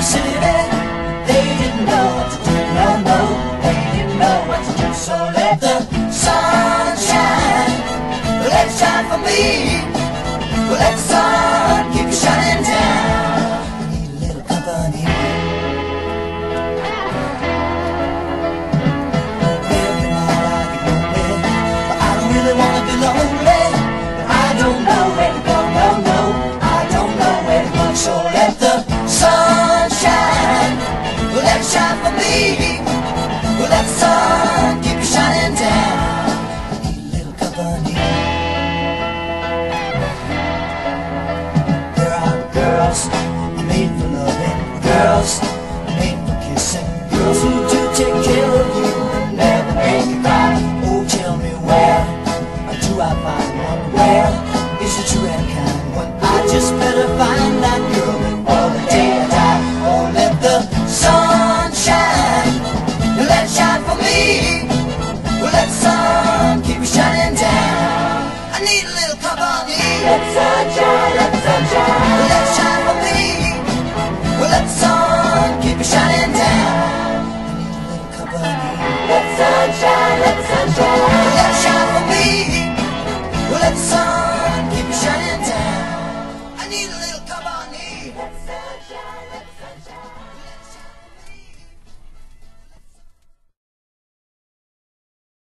they didn't know what to do. No, no, they didn't know what to do. So let the sun shine, let shine for me. Let Let the sun keep shining down. Need little company. There are girls made for loving, girls made for kissing, girls who do take care of you and never make you cry. Oh, tell me where do I find one? Where is the true and kind? I just better find that girl before the day I die. Oh, let the sun need a little company. Let the sun shine, let the sun shine. Let it shine for me. Well, let the sun keep shining down. I need a little company. Let the